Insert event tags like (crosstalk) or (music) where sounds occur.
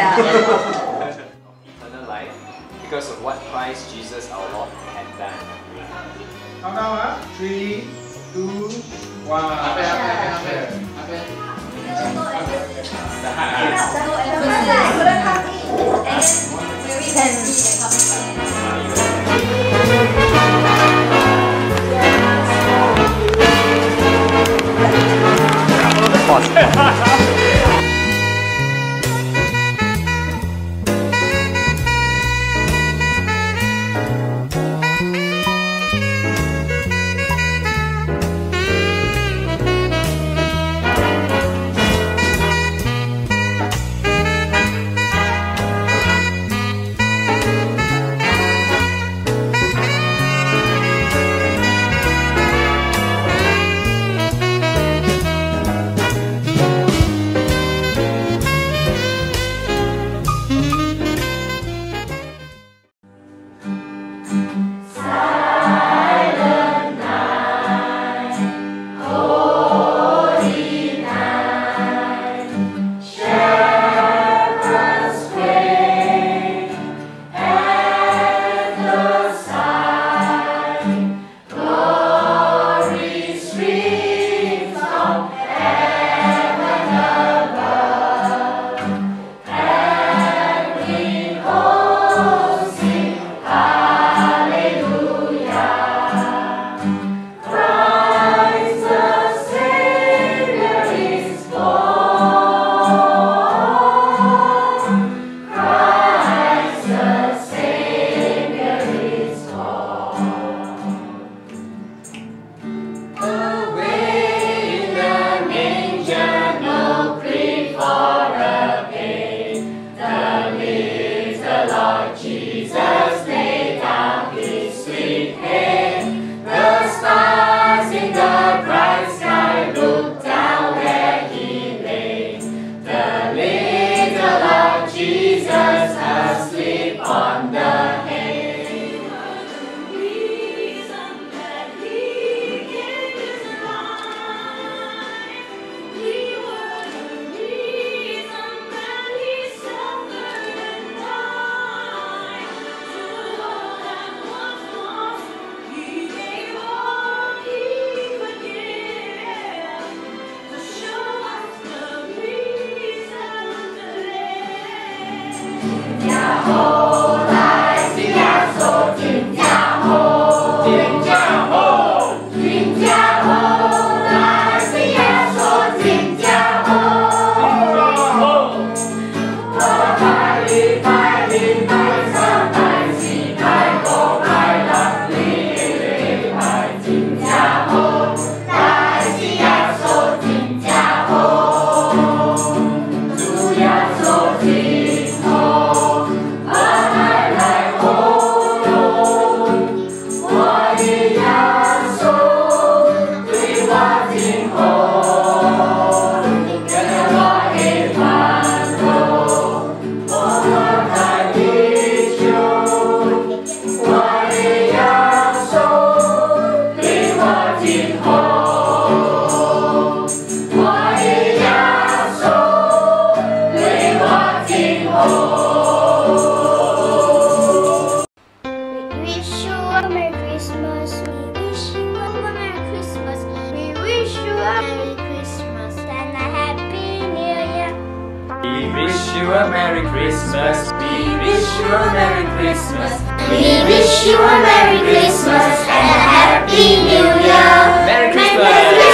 (laughs) eternal life because of what Christ Jesus our Lord had done. Count down, huh? Three, two, one. a Merry Christmas. We wish you a Merry Christmas. We wish you a Merry Christmas and a Happy New Year. Merry Christmas.